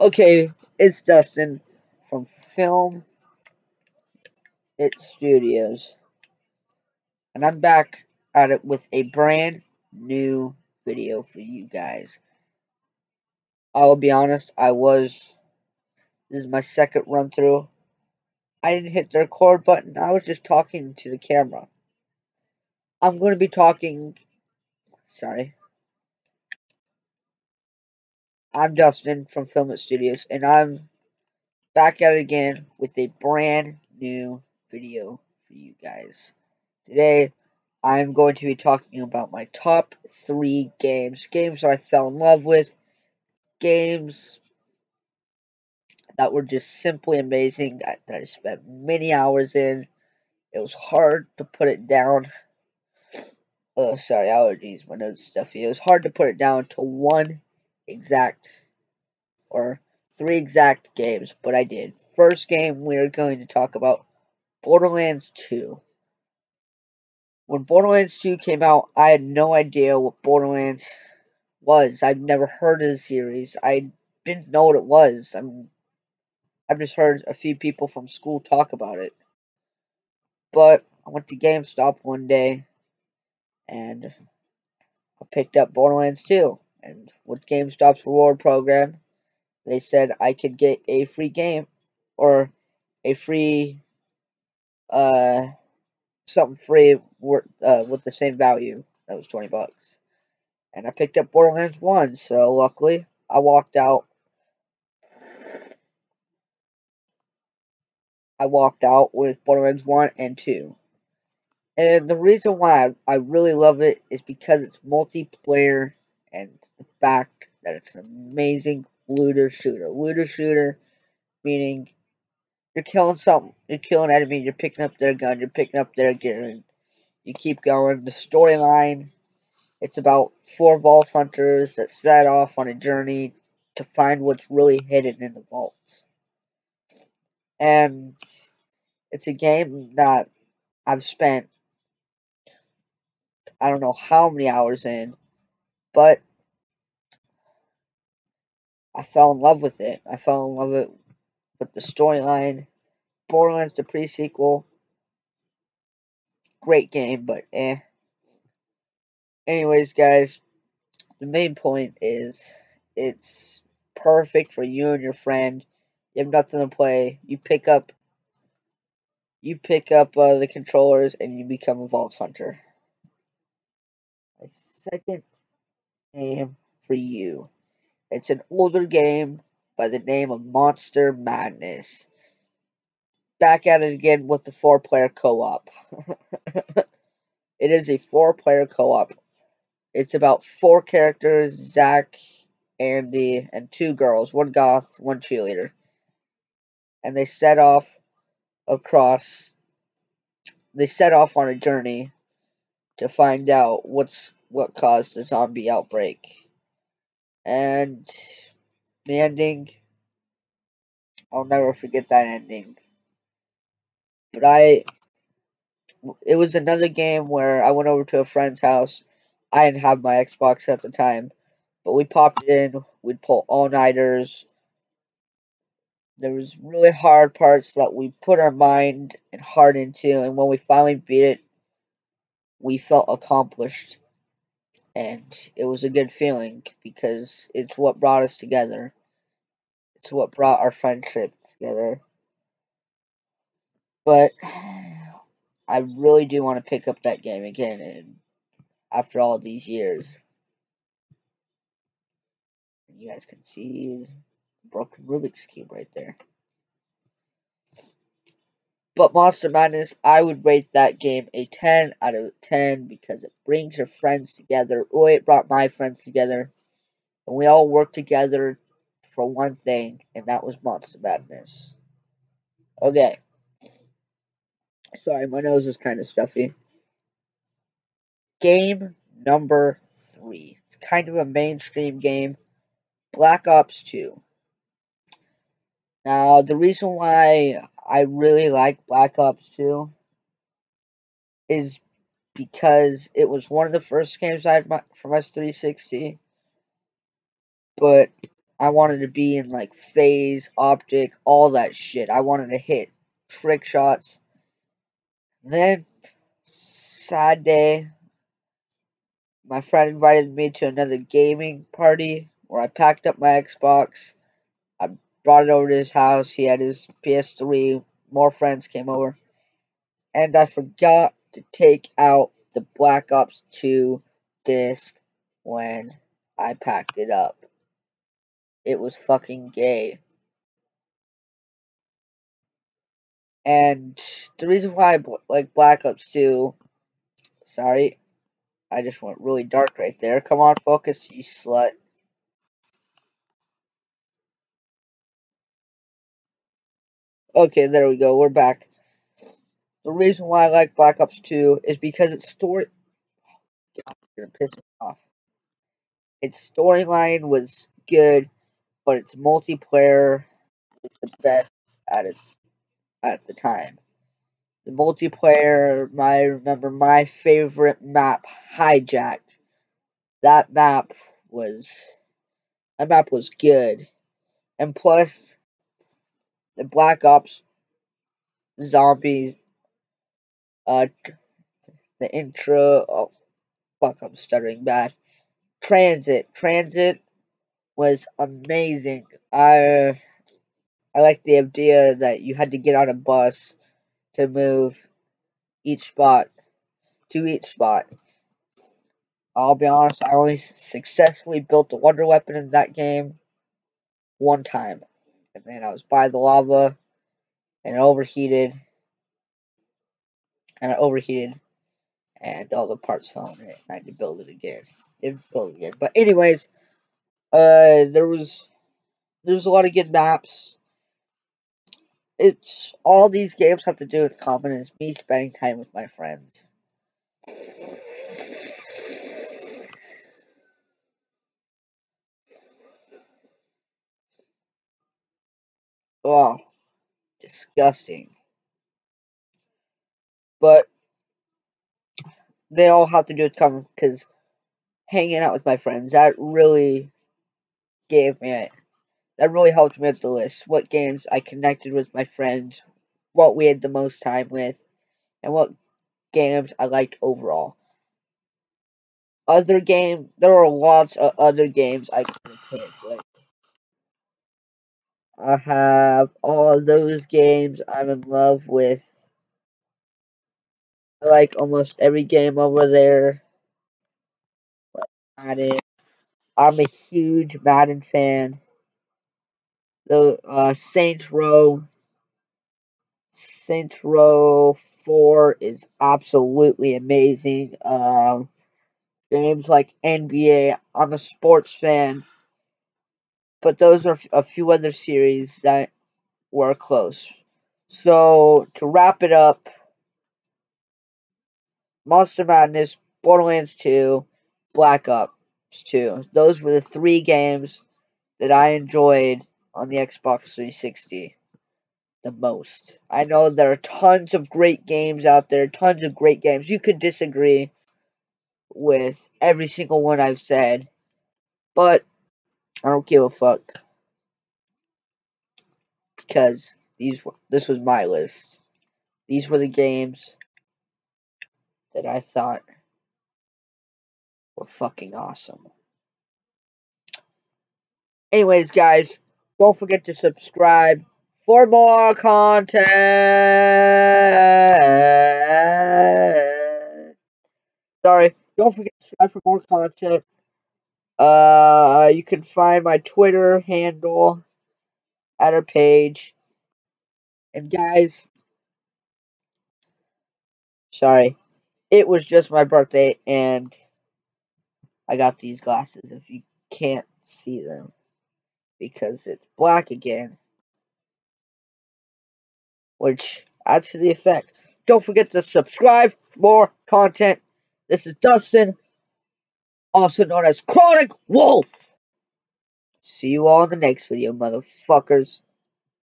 Okay, it's Dustin from Film It Studios. And I'm back at it with a brand new video for you guys. I will be honest, I was. This is my second run through. I didn't hit the record button, I was just talking to the camera. I'm going to be talking. Sorry. I'm Dustin from Film It Studios, and I'm back at it again with a brand new video for you guys. Today, I'm going to be talking about my top three games, games that I fell in love with, games that were just simply amazing, that I spent many hours in. It was hard to put it down. Oh, sorry, allergies, my nose is stuffy. It was hard to put it down to one exact or three exact games, but I did. First game we are going to talk about Borderlands 2. When Borderlands 2 came out, I had no idea what Borderlands was. I'd never heard of the series. I didn't know what it was. I'm I've just heard a few people from school talk about it. But I went to GameStop one day and I picked up Borderlands 2. And with GameStop's reward program, they said I could get a free game or a free uh something free worth, uh, with the same value. That was 20 bucks. And I picked up Borderlands 1, so luckily I walked out I walked out with Borderlands 1 and 2. And the reason why I, I really love it is because it's multiplayer and the fact that it's an amazing looter shooter. Looter shooter meaning you're killing something, you're killing enemy, you're picking up their gun, you're picking up their gear, and you keep going. The storyline, it's about four vault hunters that set off on a journey to find what's really hidden in the vaults. And it's a game that I've spent I don't know how many hours in, but I fell in love with it. I fell in love with, it with the storyline. Borderlands the pre-sequel. Great game, but eh. Anyways, guys, the main point is it's perfect for you and your friend. You have nothing to play. You pick up you pick up uh, the controllers and you become a vault hunter. A second game for you. It's an older game by the name of Monster Madness. Back at it again with the four player co op. it is a four player co op. It's about four characters Zach, Andy, and two girls one goth, one cheerleader. And they set off across, they set off on a journey to find out what's what caused the zombie outbreak. And the ending, I'll never forget that ending. But I, it was another game where I went over to a friend's house. I didn't have my Xbox at the time, but we popped in. We'd pull all nighters. There was really hard parts that we put our mind and heart into, and when we finally beat it, we felt accomplished and it was a good feeling because it's what brought us together. It's what brought our friendship together. But I really do want to pick up that game again and after all these years. You guys can see broken Rubik's Cube right there. But Monster Madness, I would rate that game a 10 out of 10 because it brings your friends together. Oh, it brought my friends together. And we all worked together for one thing, and that was Monster Madness. Okay. Sorry, my nose is kind of stuffy. Game number three. It's kind of a mainstream game. Black Ops 2. Now, the reason why I really like Black Ops 2 is because it was one of the first games I had my, for my 360. But I wanted to be in like FaZe, OpTiC, all that shit. I wanted to hit trick shots. Then, sad day, my friend invited me to another gaming party where I packed up my Xbox. Brought it over to his house. He had his PS3. More friends came over. And I forgot to take out the Black Ops 2 disc when I packed it up. It was fucking gay. And the reason why I like Black Ops 2, sorry, I just went really dark right there. Come on, focus, you slut. Okay, there we go. We're back. The reason why I like Black Ops 2 is because its story. God, it's gonna me off. Its storyline was good, but its multiplayer was the best at its at the time. The multiplayer, I remember my favorite map, Hijacked. That map was that map was good, and plus the Black Ops zombies, uh, the intro. Oh, fuck, I'm stuttering bad. Transit, Transit was amazing. I I like the idea that you had to get on a bus to move each spot to each spot. I'll be honest, I only successfully built the wonder weapon in that game one time. And I was by the lava and it overheated. And it overheated and all the parts fell in it. I had to build it again. It built again. But anyways, uh there was there was a lot of good maps. It's all these games have to do with common is me spending time with my friends. Oh, disgusting. But they all have to do with common because hanging out with my friends that really gave me it. That really helped me with the list. What games I connected with my friends, what we had the most time with, and what games I liked overall. Other game, there are lots of other games I could pick. Like, I have all those games I'm in love with. I like almost every game over there. Madden. I'm a huge Madden fan. The uh, Saints Row. Saints Row 4 is absolutely amazing. Uh, games like NBA. I'm a sports fan. But those are a few other series that were close. So, to wrap it up, Monster Madness, Borderlands 2, Black Ops 2. Those were the three games that I enjoyed on the Xbox 360 the most. I know there are tons of great games out there, tons of great games. You could disagree with every single one I've said, but I don't give a fuck because these this was my list. These were the games that I thought were fucking awesome. Anyways, guys, don't forget to subscribe for more content. Sorry, don't forget to subscribe for more content. Uh, you can find my Twitter handle at our page. And guys, sorry, it was just my birthday, and I got these glasses. If you can't see them, because it's black again, which adds to the effect. Don't forget to subscribe for more content. This is Dustin, also known as Chronic Wolf. See you all in the next video, motherfuckers.